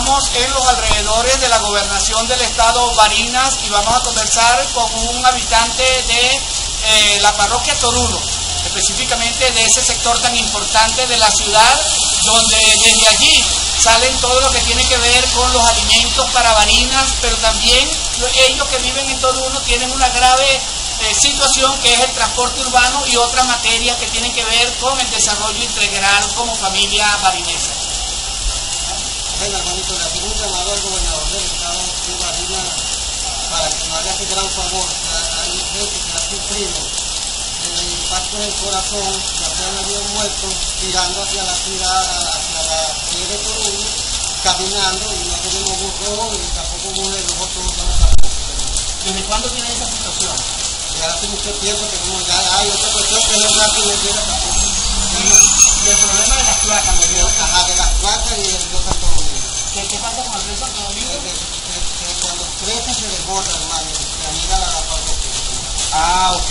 encontramos en los alrededores de la gobernación del estado Barinas y vamos a conversar con un habitante de eh, la parroquia Toruno, específicamente de ese sector tan importante de la ciudad, donde desde allí salen todo lo que tiene que ver con los alimentos para Barinas, pero también ellos que viven en Toruno tienen una grave eh, situación que es el transporte urbano y otras materias que tienen que ver con el desarrollo integral como familia barinesa. Bueno, hermanito, le hacemos llamado al gobernador del estado de Barinas para que nos haga ese gran favor. Hay gente que ha sufrido el impacto en el corazón, ya sean habido muertos, tirando hacia la ciudad, hacia la ciudad de Toruno, caminando y no tenemos burro y tampoco mujeres, nosotros no sabemos. ¿Desde cuándo tiene esa situación? Ya hace mucho tiempo que no, ya hay otra cuestión que no es y llega tampoco. El problema de las placas, dio. Ajá, de las placas y río Santo cuando crece se desborda, hermano, se anida la parroquia. Ah, ok.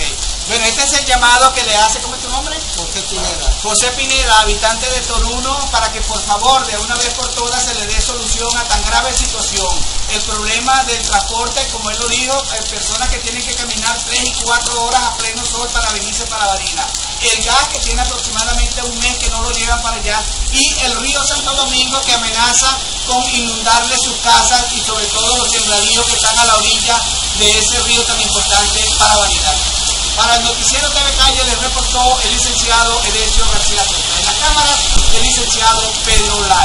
Bueno, este es el llamado que le hace, ¿cómo es tu nombre? José Pineda. José Pineda, habitante de Toruno, para que por favor de una vez por todas se le dé solución a tan grave situación. El problema del transporte, como él lo dijo, hay personas que tienen que caminar 3 y 4 horas a pleno sol para venirse para Barina. El gas que tiene aproximadamente un mes que no lo llevan para Y el río Santo Domingo que amenaza con inundarle sus casas y sobre todo los sembradíos que están a la orilla de ese río tan importante para Barina. Para el noticiero TV Calle les reportó el licenciado Edesio García Sosa. En las cámaras, el licenciado Pedro Lara.